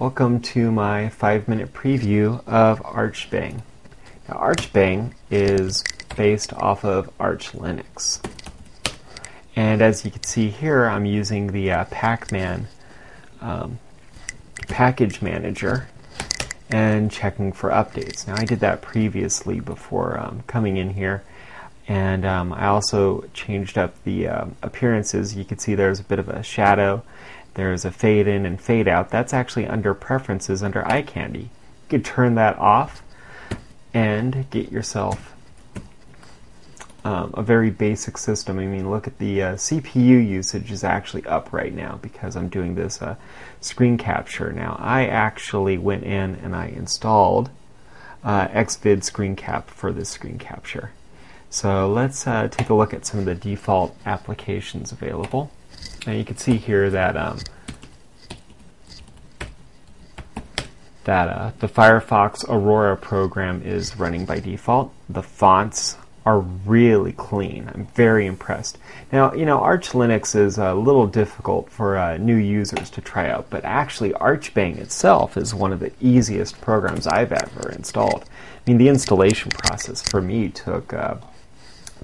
Welcome to my five minute preview of Archbang. Now, Archbang is based off of Arch Linux. And as you can see here, I'm using the uh, Pacman um, package manager and checking for updates. Now, I did that previously before um, coming in here. And um, I also changed up the uh, appearances. You can see there's a bit of a shadow there's a fade in and fade out. That's actually under preferences under eye candy. You could turn that off and get yourself um, a very basic system. I mean, look at the uh, CPU usage is actually up right now because I'm doing this uh, screen capture. Now, I actually went in and I installed uh, Xvid screen cap for this screen capture. So let's uh, take a look at some of the default applications available. Now you can see here that um, that uh, the Firefox Aurora program is running by default. The fonts are really clean. I'm very impressed. Now, you know, Arch Linux is a little difficult for uh, new users to try out, but actually Archbang itself is one of the easiest programs I've ever installed. I mean, the installation process for me took uh,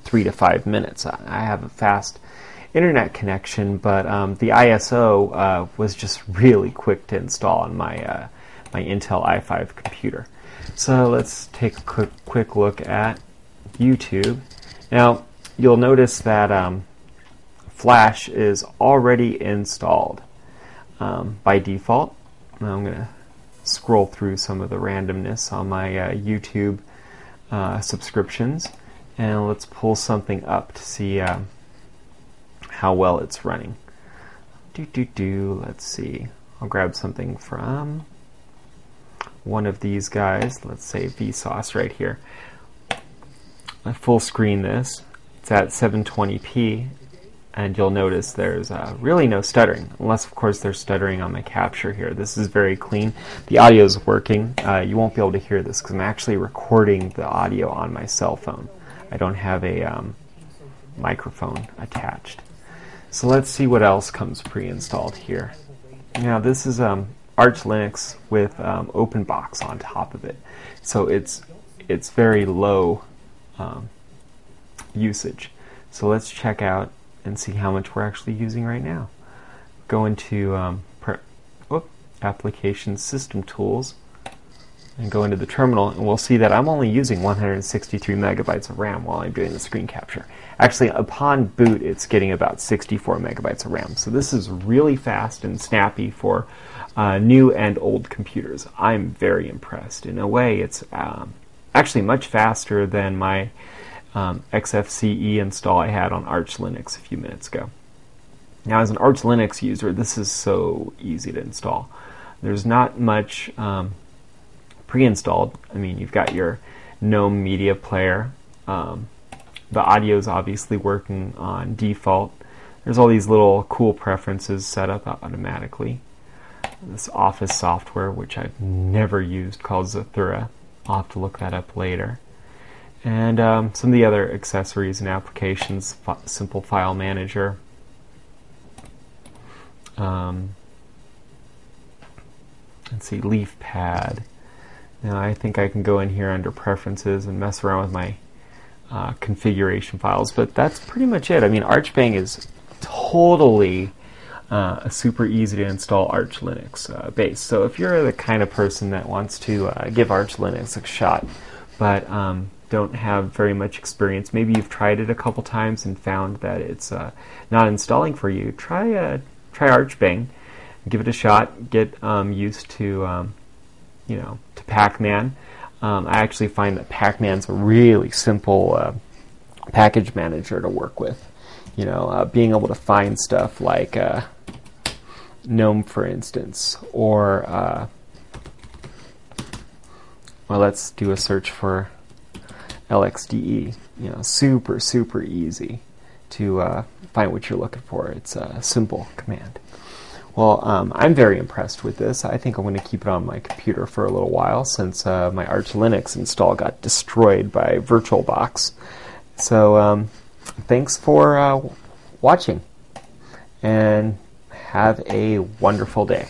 three to five minutes. I have a fast internet connection, but um, the ISO uh, was just really quick to install on my uh, my Intel i5 computer. So let's take a quick, quick look at YouTube. Now you'll notice that um, Flash is already installed um, by default. Now I'm going to scroll through some of the randomness on my uh, YouTube uh, subscriptions, and let's pull something up to see. How well it's running. Do do do. Let's see. I'll grab something from one of these guys. Let's say Vsauce right here. I full screen this. It's at 720p, and you'll notice there's uh, really no stuttering, unless of course there's stuttering on my capture here. This is very clean. The audio is working. Uh, you won't be able to hear this because I'm actually recording the audio on my cell phone. I don't have a um, microphone attached. So let's see what else comes pre-installed here. Now this is um, Arch Linux with um, OpenBox on top of it, so it's it's very low um, usage. So let's check out and see how much we're actually using right now. Go into um, whoop, Application System Tools and go into the terminal, and we'll see that I'm only using 163 megabytes of RAM while I'm doing the screen capture. Actually, upon boot, it's getting about 64 megabytes of RAM. So this is really fast and snappy for uh, new and old computers. I'm very impressed. In a way, it's um, actually much faster than my um, XFCE install I had on Arch Linux a few minutes ago. Now, as an Arch Linux user, this is so easy to install. There's not much um, pre-installed. I mean, you've got your GNOME media player. Um, the audio is obviously working on default. There's all these little cool preferences set up automatically. This Office software, which I've never used, called Zathura. I'll have to look that up later. And um, some of the other accessories and applications, Simple File Manager. Um, let's see, LeafPad. Now I think I can go in here under preferences and mess around with my uh, configuration files, but that's pretty much it. I mean, Archbang is totally uh, a super easy to install Arch Linux uh, base. So if you're the kind of person that wants to uh, give Arch Linux a shot, but um, don't have very much experience, maybe you've tried it a couple times and found that it's uh, not installing for you, try uh, try Archbang, give it a shot, get um, used to um, you know, to Pacman. Um, I actually find that Pacman's a really simple uh, package manager to work with. You know, uh, being able to find stuff like uh, GNOME, for instance, or uh, well, let's do a search for LXDE. You know, super super easy to uh, find what you're looking for. It's a simple command. Well, um, I'm very impressed with this. I think I'm going to keep it on my computer for a little while since uh, my Arch Linux install got destroyed by VirtualBox. So, um, thanks for uh, watching and have a wonderful day.